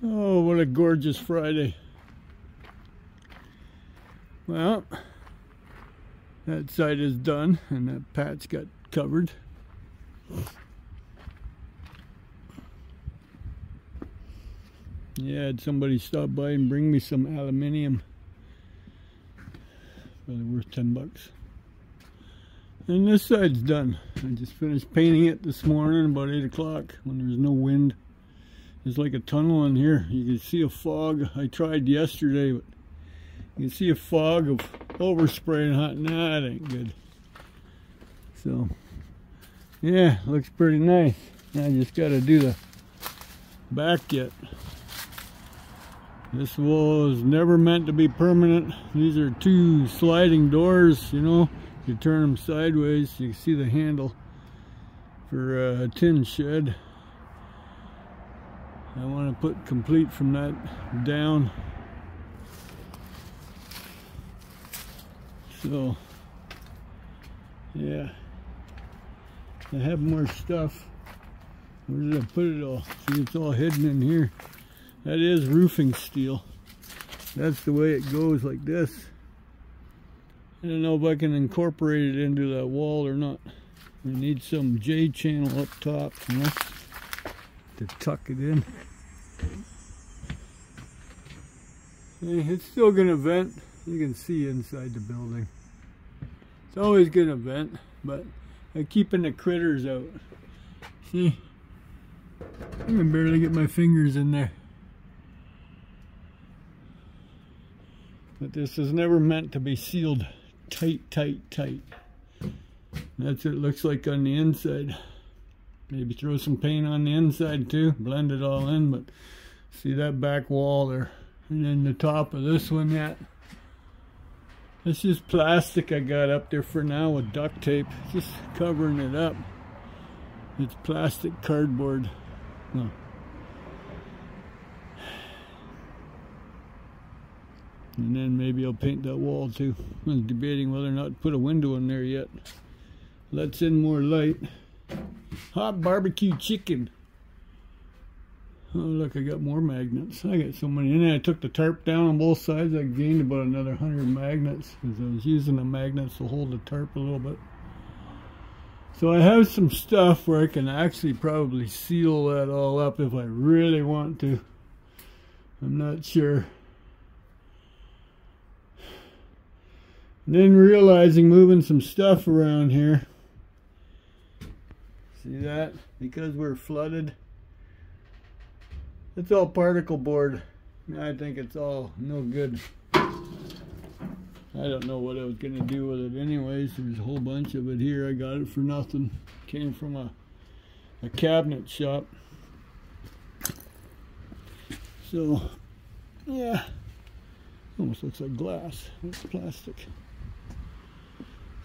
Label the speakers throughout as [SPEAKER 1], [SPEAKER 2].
[SPEAKER 1] Oh, what a gorgeous Friday. Well, that side is done and that patch got covered. Yeah, had somebody stop by and bring me some aluminium. Probably worth 10 bucks. And this side's done. I just finished painting it this morning about 8 o'clock when there's no wind. There's like a tunnel in here. You can see a fog. I tried yesterday, but you can see a fog of overspray and hot. Nah, that ain't good. So, yeah, looks pretty nice. I just got to do the back yet. This wall is never meant to be permanent. These are two sliding doors, you know you turn them sideways you can see the handle for uh, a tin shed I want to put complete from that down. So yeah. I have more stuff. Where did I put it all? See it's all hidden in here. That is roofing steel. That's the way it goes like this. I don't know if I can incorporate it into that wall or not. We need some J channel up top, you know, to tuck it in. It's still going to vent. You can see inside the building. It's always going to vent, but I'm keeping the critters out. See? I can barely get my fingers in there. But this is never meant to be sealed tight, tight, tight. That's what it looks like on the inside. Maybe throw some paint on the inside too, blend it all in, but see that back wall there. And then the top of this one yet. It's just plastic I got up there for now with duct tape, just covering it up. It's plastic cardboard. No. And then maybe I'll paint that wall too. I'm debating whether or not to put a window in there yet. Let's in more light. Hot barbecue chicken. Oh look, I got more magnets. I got so many. And then I took the tarp down on both sides. I gained about another 100 magnets because I was using the magnets to hold the tarp a little bit. So I have some stuff where I can actually probably seal that all up if I really want to. I'm not sure. And then realizing moving some stuff around here. See that? Because we're flooded. It's all particle board. I think it's all no good. I don't know what I was going to do with it anyways. There's a whole bunch of it here. I got it for nothing. Came from a, a cabinet shop. So, yeah. Almost looks like glass. It's plastic.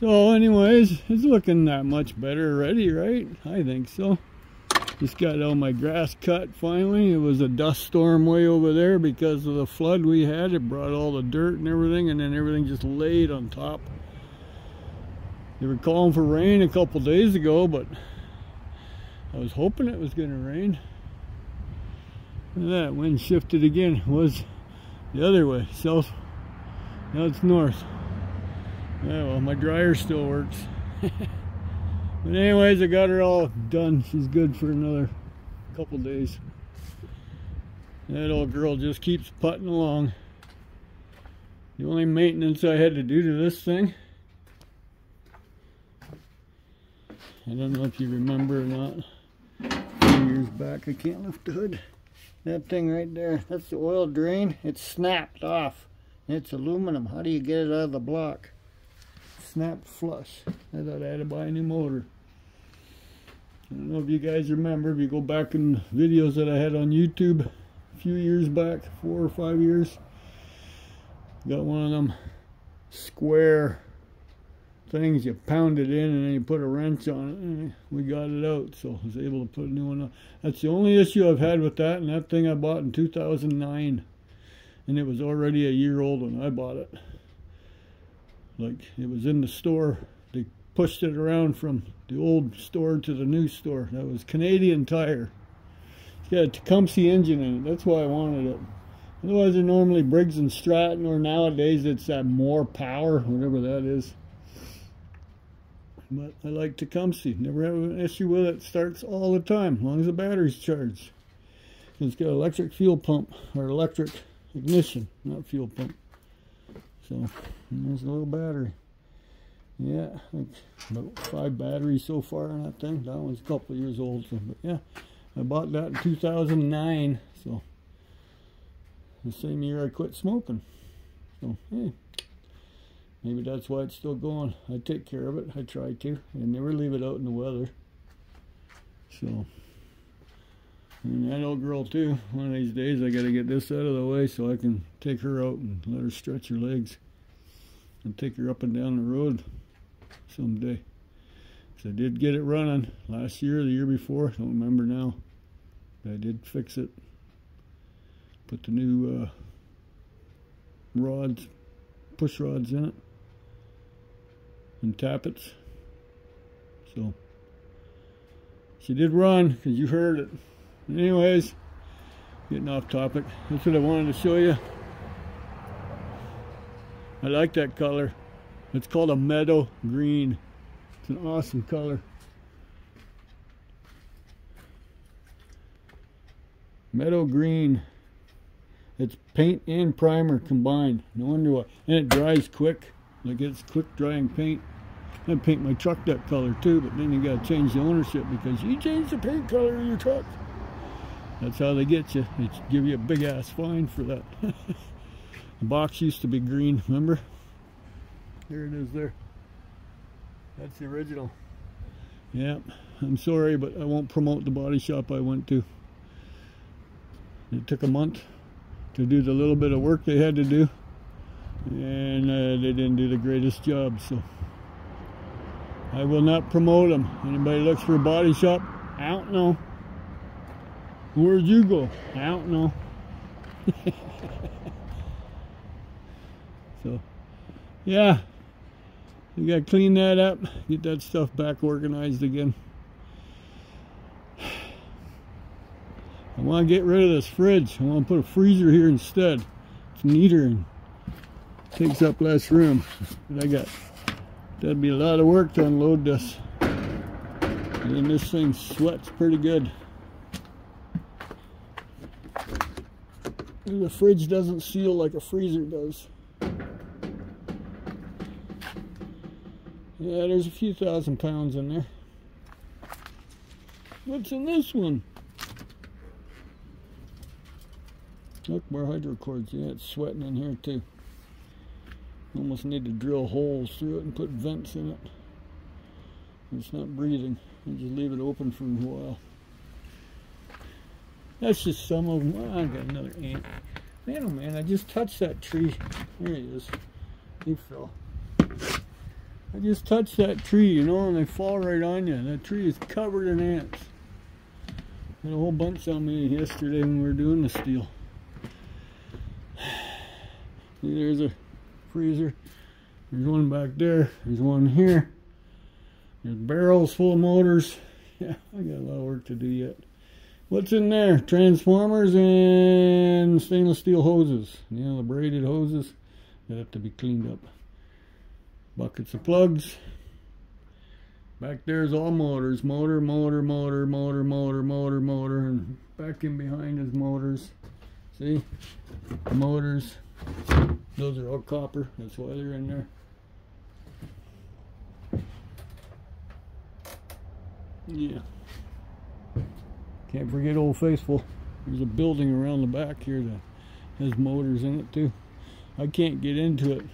[SPEAKER 1] So anyways, it's looking that much better already, right? I think so. Just got all my grass cut finally. It was a dust storm way over there because of the flood we had. It brought all the dirt and everything and then everything just laid on top. They were calling for rain a couple days ago, but I was hoping it was going to rain. That, wind shifted again. It was the other way, south. Now it's north. Yeah, well, my dryer still works. but anyways, I got her all done. She's good for another couple days. That old girl just keeps putting along. The only maintenance I had to do to this thing, I don't know if you remember or not, a few years back, I can't lift the hood. That thing right there, that's the oil drain. It's snapped off. It's aluminum. How do you get it out of the block? Snapped flush. I thought I had to buy a new motor. I don't know if you guys remember, if you go back in videos that I had on YouTube a few years back, four or five years, got one of them square things, you pound it in and then you put a wrench on it and we got it out, so I was able to put a new one on. That's the only issue I've had with that, and that thing I bought in 2009, and it was already a year old when I bought it like it was in the store they pushed it around from the old store to the new store that was Canadian Tire It's got a Tecumseh engine in it. That's why I wanted it. Otherwise, they're normally Briggs and Stratton, or nowadays it's that more power, whatever that is. But I like Tecumseh. Never have an issue with it. Starts all the time, as long as the battery's charged. It's got electric fuel pump, or electric ignition, not fuel pump. So, there's a little battery. Yeah, about five batteries so far on that thing. That one's a couple years old. So, but yeah, I bought that in 2009. So, the same year I quit smoking. So, hey, maybe that's why it's still going. I take care of it. I try to. I never leave it out in the weather. So, and that old girl too. One of these days I got to get this out of the way so I can take her out and let her stretch her legs. And take her up and down the road someday. So I did get it running last year, the year before. Don't remember now. But I did fix it. Put the new uh, rods, push rods in it. And tappets. So she did run because you heard it. Anyways, getting off topic. That's what I wanted to show you. I like that color. It's called a meadow green. It's an awesome color. Meadow green. It's paint and primer combined. No wonder why. And it dries quick. Like it's quick drying paint. I paint my truck that color too, but then you gotta change the ownership because you change the paint color of your truck. That's how they get you. They give you a big ass fine for that. the box used to be green, remember? There it is there. That's the original. Yeah, I'm sorry, but I won't promote the body shop I went to. It took a month to do the little bit of work they had to do. And uh, they didn't do the greatest job, so. I will not promote them. Anybody looks for a body shop? I don't know. Where'd you go? I don't know. so, yeah. We got to clean that up, get that stuff back organized again. I want to get rid of this fridge. I want to put a freezer here instead. It's neater and takes up less room. But I got, that'd be a lot of work to unload this. And then this thing sweats pretty good. The fridge doesn't seal like a freezer does. Yeah, there's a few thousand pounds in there. What's in this one? Look, more hydro cords. Yeah, it's sweating in here too. Almost need to drill holes through it and put vents in it. It's not breathing. Just leave it open for a while. That's just some of them. Oh, I got another ant. Man, oh man, I just touched that tree. There he is. He fell. I just touched that tree, you know, and they fall right on you. That tree is covered in ants. Had a whole bunch on me yesterday when we were doing the steel. There's a freezer. There's one back there. There's one here. There's barrels full of motors. Yeah, I got a lot of work to do yet. What's in there? Transformers and stainless steel hoses. You know, the braided hoses. They have to be cleaned up. Buckets of plugs. Back there's all motors. Motor, motor, motor, motor, motor, motor, motor. And back in behind is motors. See? Motors. Those are all copper. That's why they're in there. Yeah. Can't forget Old Faithful. There's a building around the back here that has motors in it too. I can't get into it.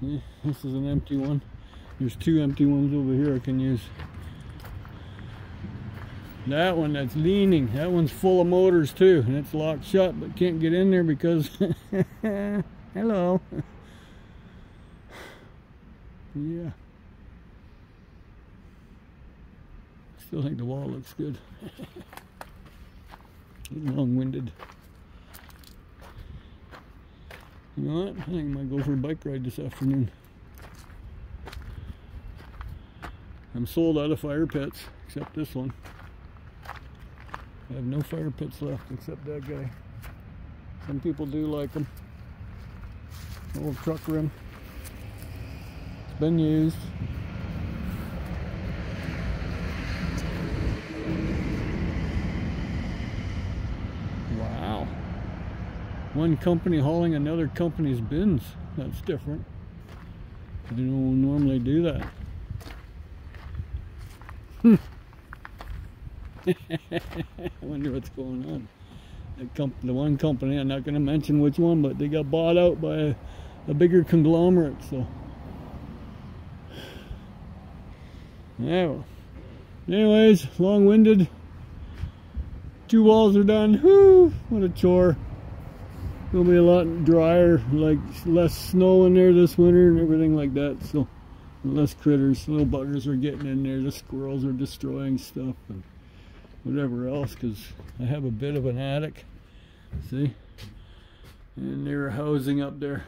[SPEAKER 1] Yeah, this is an empty one. There's two empty ones over here I can use. That one that's leaning, that one's full of motors too, and it's locked shut, but can't get in there because, hello. yeah. Still think the wall looks good. Long-winded. You know what? I think I might go for a bike ride this afternoon. I'm sold out of fire pits, except this one. I have no fire pits left except that guy. Some people do like them. Old truck rim. It's been used. One company hauling another company's bins. That's different. They don't normally do that. Hmm. I wonder what's going on. The, the one company, I'm not going to mention which one, but they got bought out by a, a bigger conglomerate. So, yeah. Well. Anyways, long-winded. Two walls are done. Whoo! What a chore. It'll be a lot drier, like less snow in there this winter and everything like that. So less critters, little buggers are getting in there. The squirrels are destroying stuff and whatever else because I have a bit of an attic. See? And they're housing up there.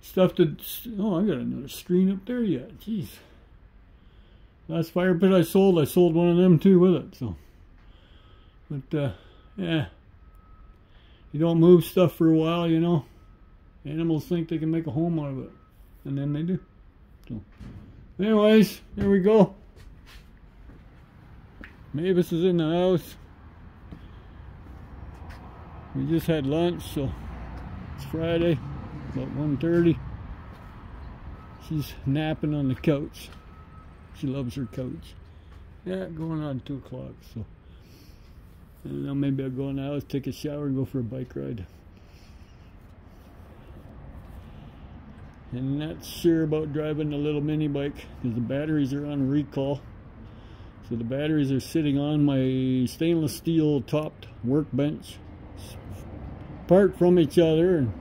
[SPEAKER 1] Stuff that, oh, I got another screen up there yet. Jeez. Last fire pit I sold, I sold one of them too with it. So, but uh, yeah, you don't move stuff for a while, you know. Animals think they can make a home out of it, and then they do. So, anyways, here we go. Mavis is in the house. We just had lunch, so it's Friday, about 1.30. She's napping on the couch. She loves her couch. Yeah, going on 2 o'clock, so. Don't know, maybe I'll go in the house, take a shower, and go for a bike ride. And not sure about driving the little mini bike because the batteries are on recall. So the batteries are sitting on my stainless steel topped workbench apart from each other. And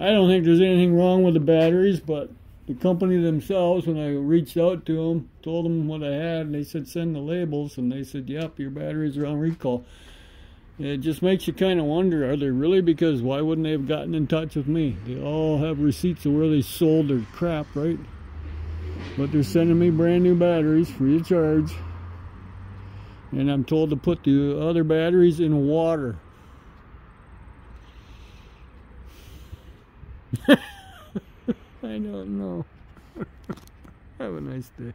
[SPEAKER 1] I don't think there's anything wrong with the batteries, but the company themselves, when I reached out to them, told them what I had, and they said send the labels, and they said, yep, your batteries are on recall. It just makes you kind of wonder, are they really? Because why wouldn't they have gotten in touch with me? They all have receipts of where they sold their crap, right? But they're sending me brand new batteries free of charge. And I'm told to put the other batteries in water. I don't know. Have a nice day.